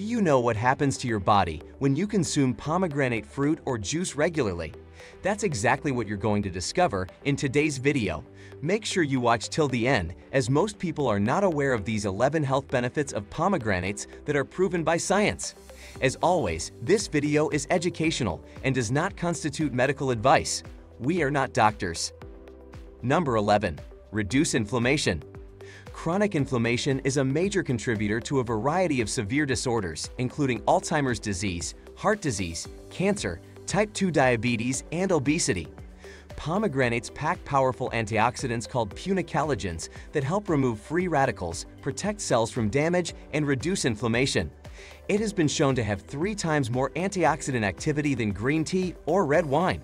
Do you know what happens to your body when you consume pomegranate fruit or juice regularly? That's exactly what you're going to discover in today's video. Make sure you watch till the end, as most people are not aware of these 11 health benefits of pomegranates that are proven by science. As always, this video is educational and does not constitute medical advice. We are not doctors. Number 11. Reduce inflammation. Chronic inflammation is a major contributor to a variety of severe disorders, including Alzheimer's disease, heart disease, cancer, type 2 diabetes, and obesity. Pomegranates pack powerful antioxidants called punicalagins that help remove free radicals, protect cells from damage, and reduce inflammation. It has been shown to have three times more antioxidant activity than green tea or red wine.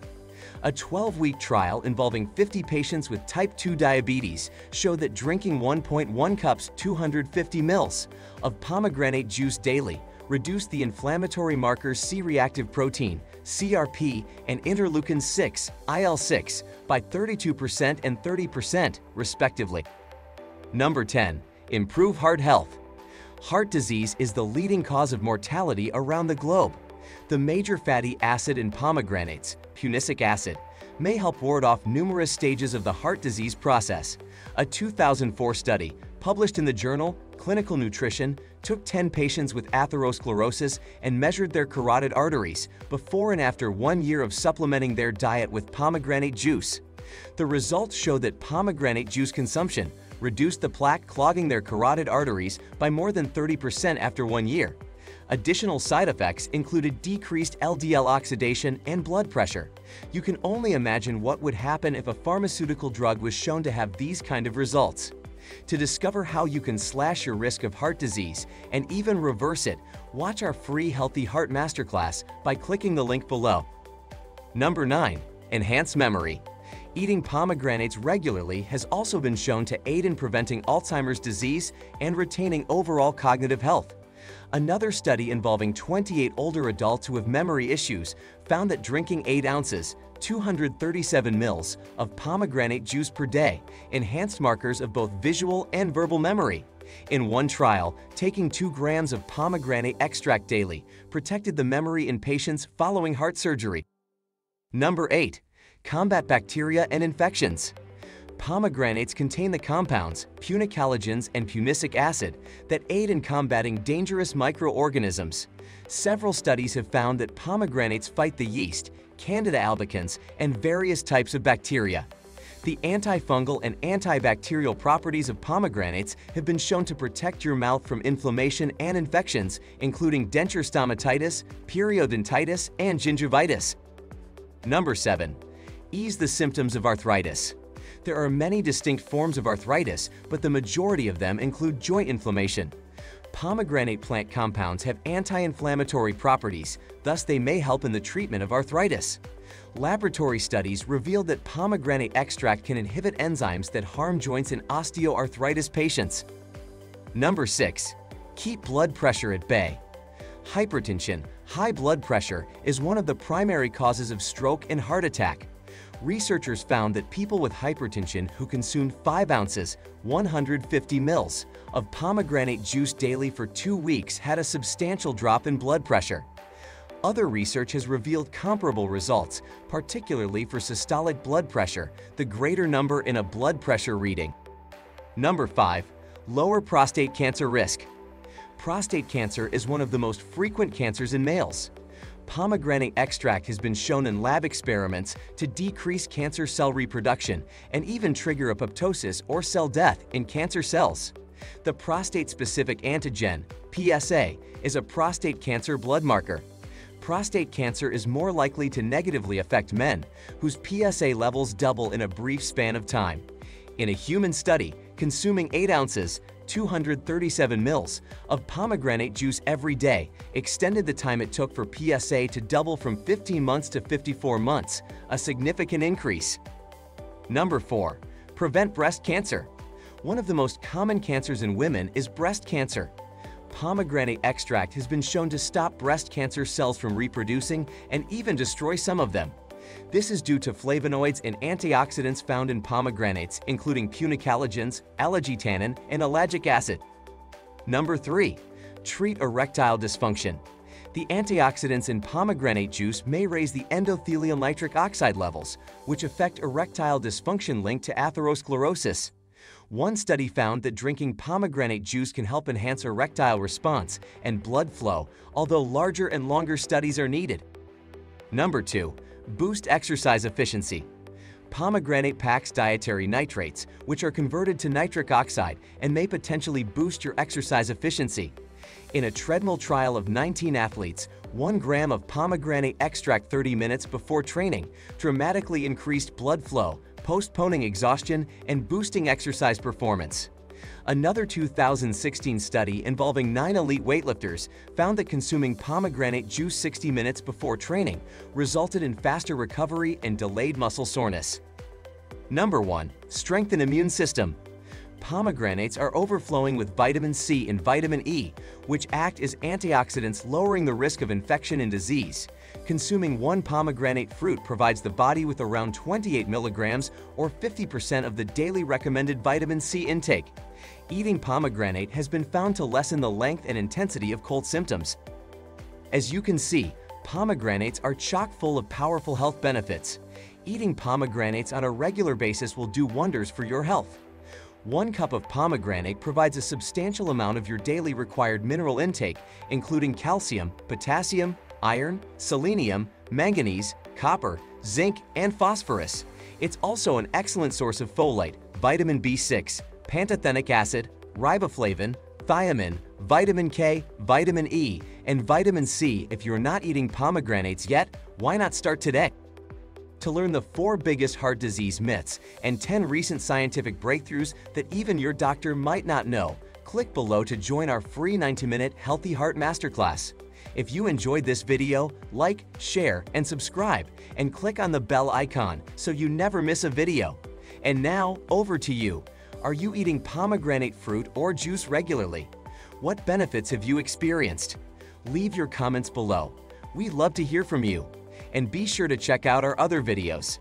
A 12-week trial involving 50 patients with type 2 diabetes showed that drinking 1.1 cups 250 mils of pomegranate juice daily reduced the inflammatory markers C-reactive protein, CRP, and interleukin-6, IL-6, by 32% and 30%, respectively. Number 10. Improve heart health. Heart disease is the leading cause of mortality around the globe. The major fatty acid in pomegranates, punicic acid, may help ward off numerous stages of the heart disease process. A 2004 study, published in the journal Clinical Nutrition, took 10 patients with atherosclerosis and measured their carotid arteries before and after one year of supplementing their diet with pomegranate juice. The results show that pomegranate juice consumption reduced the plaque clogging their carotid arteries by more than 30% after one year. Additional side effects included decreased LDL oxidation and blood pressure. You can only imagine what would happen if a pharmaceutical drug was shown to have these kind of results. To discover how you can slash your risk of heart disease and even reverse it, watch our free Healthy Heart Masterclass by clicking the link below. Number 9. Enhance memory. Eating pomegranates regularly has also been shown to aid in preventing Alzheimer's disease and retaining overall cognitive health. Another study involving 28 older adults who have memory issues found that drinking 8 ounces 237 mils of pomegranate juice per day enhanced markers of both visual and verbal memory. In one trial, taking 2 grams of pomegranate extract daily protected the memory in patients following heart surgery. Number 8. Combat bacteria and infections. Pomegranates contain the compounds, punicalagins and punicic acid, that aid in combating dangerous microorganisms. Several studies have found that pomegranates fight the yeast, Candida albicans, and various types of bacteria. The antifungal and antibacterial properties of pomegranates have been shown to protect your mouth from inflammation and infections, including denture stomatitis, periodontitis, and gingivitis. Number 7. Ease the symptoms of arthritis. There are many distinct forms of arthritis, but the majority of them include joint inflammation. Pomegranate plant compounds have anti-inflammatory properties, thus they may help in the treatment of arthritis. Laboratory studies revealed that pomegranate extract can inhibit enzymes that harm joints in osteoarthritis patients. Number 6. Keep blood pressure at bay. Hypertension, high blood pressure, is one of the primary causes of stroke and heart attack researchers found that people with hypertension who consumed 5 ounces 150 mils of pomegranate juice daily for two weeks had a substantial drop in blood pressure. Other research has revealed comparable results, particularly for systolic blood pressure, the greater number in a blood pressure reading. Number 5. Lower prostate cancer risk. Prostate cancer is one of the most frequent cancers in males pomegranate extract has been shown in lab experiments to decrease cancer cell reproduction and even trigger apoptosis or cell death in cancer cells. The prostate-specific antigen, PSA, is a prostate cancer blood marker. Prostate cancer is more likely to negatively affect men, whose PSA levels double in a brief span of time. In a human study, consuming 8 ounces 237 mils of pomegranate juice every day extended the time it took for PSA to double from 15 months to 54 months, a significant increase. Number 4. Prevent breast cancer. One of the most common cancers in women is breast cancer. Pomegranate extract has been shown to stop breast cancer cells from reproducing and even destroy some of them. This is due to flavonoids and antioxidants found in pomegranates, including punicalagins, tannin, and ellagic acid. Number 3. treat erectile dysfunction. The antioxidants in pomegranate juice may raise the endothelial nitric oxide levels, which affect erectile dysfunction linked to atherosclerosis. One study found that drinking pomegranate juice can help enhance erectile response and blood flow, although larger and longer studies are needed. Number 2. Boost exercise efficiency. Pomegranate packs dietary nitrates, which are converted to nitric oxide and may potentially boost your exercise efficiency. In a treadmill trial of 19 athletes, 1 gram of pomegranate extract 30 minutes before training dramatically increased blood flow, postponing exhaustion and boosting exercise performance. Another 2016 study involving nine elite weightlifters found that consuming pomegranate juice 60 minutes before training resulted in faster recovery and delayed muscle soreness. Number 1. Strengthen immune system. Pomegranates are overflowing with vitamin C and vitamin E, which act as antioxidants lowering the risk of infection and disease. Consuming one pomegranate fruit provides the body with around 28 milligrams or 50% of the daily recommended vitamin C intake. Eating pomegranate has been found to lessen the length and intensity of cold symptoms. As you can see, pomegranates are chock full of powerful health benefits. Eating pomegranates on a regular basis will do wonders for your health. One cup of pomegranate provides a substantial amount of your daily required mineral intake, including calcium, potassium, iron, selenium, manganese, copper, zinc, and phosphorus. It's also an excellent source of folate, vitamin B6, pantothenic acid, riboflavin, thiamine, vitamin K, vitamin E, and vitamin C. If you're not eating pomegranates yet, why not start today? To learn the four biggest heart disease myths and 10 recent scientific breakthroughs that even your doctor might not know, click below to join our free 90-minute Healthy Heart Masterclass. If you enjoyed this video, like, share, and subscribe, and click on the bell icon so you never miss a video. And now, over to you. Are you eating pomegranate fruit or juice regularly? What benefits have you experienced? Leave your comments below. We'd love to hear from you. And be sure to check out our other videos.